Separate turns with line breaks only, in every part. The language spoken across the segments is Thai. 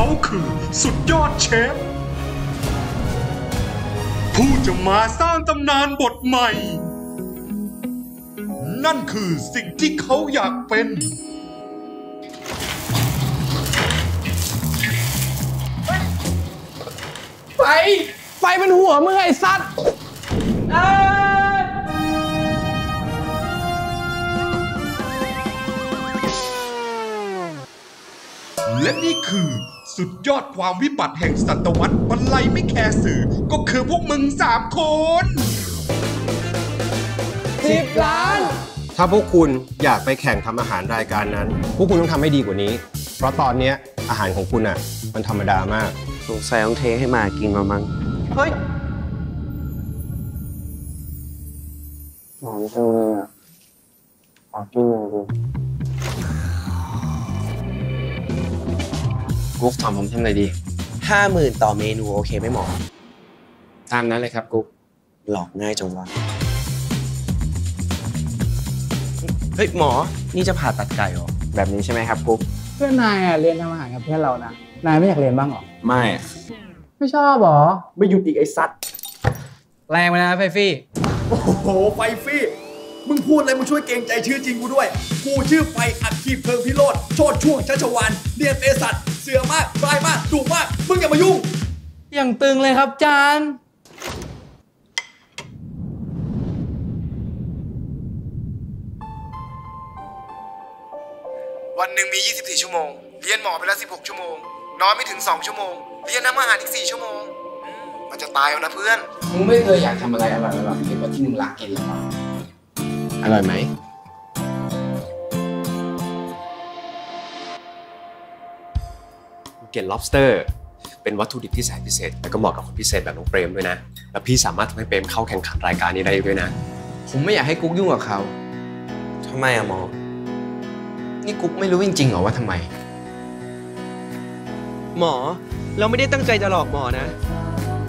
เขาคือสุดยอดเชฟ ผู้จะมาสร้างตำนานบทใหม่ นั่นคือสิ่งที่เขาอยากเป็น
ไฟ ไฟเป็นหัวมึงไอ้สัตว์เอ้ย
และนี่คือ สุดยอดความวิบัติแห่งศตวรรษบรรลัยไม่แคร์สื่อ ก็คือพวกมึงสามคน
สิบล้าน
ถ้าพวกคุณอยากไปแข่งทำอาหารรายการนั้น พวกคุณต้องทำให้ดีกว่านี้ เพราะตอนเนี้ยอาหารของคุณอะ มันธรรมดามาก
สงสัยต้องเทให้หมากินมามั้งเฮ้ยหอมจังเลยอะขอกินหน่อยดิ กุ๊กถามผมทำอะไรดี
ห้าหมื่นต่อเมนูโอเคไหมหมอ
ตามนั้นเลยครับกุ๊ก
หลอกง่ายจังวะเฮ้ยหมอ นี่จะผ่าตัดไก่เหรอ
แบบนี้ใช่ไหมครับกุ๊ก
เพื่อนนายอะเรียนทำอาหารกับเพื่อนเรานะนายไม่อยากเรียนบ้างเหรอ
ไม่
ไม่ชอบเหรอ
ไม่หยุดอีกไอ้สัตว์
แรงไปนะไฟฟี่
โอ้โห ไฟฟี่ มึงพูดอะไรมึงช่วยเกรงใจชื่อจริงกูด้วย กูชื่อไฟอัคคีเพลิงพิโรธโชดช่วงชัชวานเรียนเภสัชเสือมากปลายมากดุมาก มึงอย่ามายุ่ง
อย่างตึงเลยครับจาน
วันหนึ่งมี 24 ชั่วโมง เรียนหมอไปแล้ว 16 ชั่วโมง นอนไม่ถึง 2 ชั่วโมง เรียนน้ำอาหารอีก 4 ชั่วโมงอืมมันจะตายเอานะเพื่อน
มึงไม่เคยอยากทำอะไรอร่อยๆเก็บไว้ที่มึงรักกินหรอวะ
อร่อยไหม
เกล็ด lobster เป็นวัตถุดิบที่แสนพิเศษและก็เหมาะกับคนพิเศษแบบน้องเปรมด้วยนะ และพี่สามารถทำให้เปรมเข้าแข่งขันรายการนี้ได้ด้วยนะ
ผมไม่อยากให้กุ๊กยุ่งกับเขา
ทำไมอะหมอ
นี่กุ๊กไม่รู้จริงๆเหรอว่าทำไม
หมอ เราไม่ได้ตั้งใจจะหลอกหมอนะ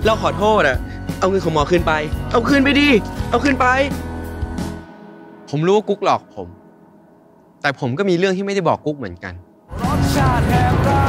เราขอโทษอะเอาเงินของหมอคืนไป เอาคืนไปดิ เอาคืนไป
ผมรู้ว่ากุ๊กหลอกผม แต่ผมก็มีเรื่องที่ไม่ได้บอกกุ๊กเหมือนกันลอง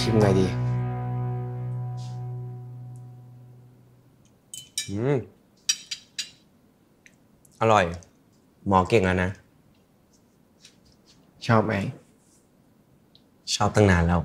ชิมหน่อยดี
อืม อร่อย หมอเก่งแล้วนะ
ชอบไหม
ชอบตั้งนานแล้ว